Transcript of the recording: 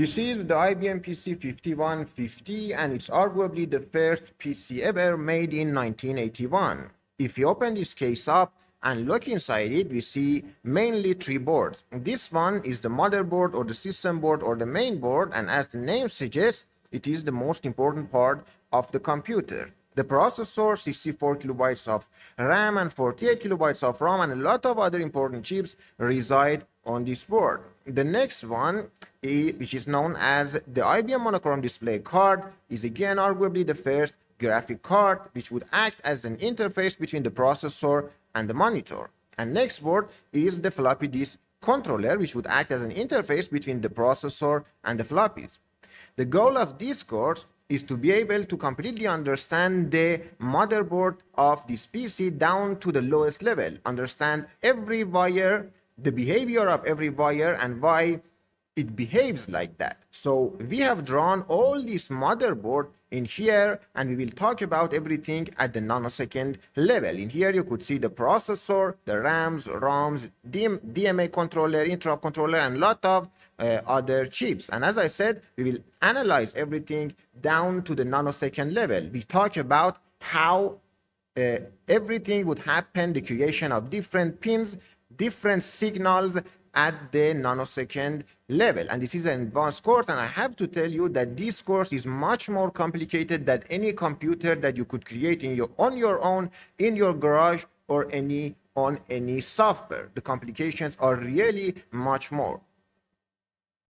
This is the IBM PC 5150 and it's arguably the first PC ever made in 1981. If you open this case up and look inside it, we see mainly three boards. This one is the motherboard or the system board or the main board and as the name suggests, it is the most important part of the computer. The processor, 64 kilobytes of RAM and 48 kilobytes of RAM and a lot of other important chips reside on this board. The next one, which is known as the IBM monochrome display card, is again arguably the first graphic card which would act as an interface between the processor and the monitor. And next board is the floppy disk controller which would act as an interface between the processor and the floppies. The goal of this course is to be able to completely understand the motherboard of this PC down to the lowest level, understand every wire, the behavior of every wire and why it behaves like that. So we have drawn all this motherboard in here and we will talk about everything at the nanosecond level. In here you could see the processor, the RAMs, ROMs, DM, DMA controller, interrupt controller and lot of uh, other chips. And as I said, we will analyze everything down to the nanosecond level. We talk about how uh, everything would happen, the creation of different pins, different signals at the nanosecond level. And this is an advanced course, and I have to tell you that this course is much more complicated than any computer that you could create in your, on your own, in your garage, or any on any software. The complications are really much more.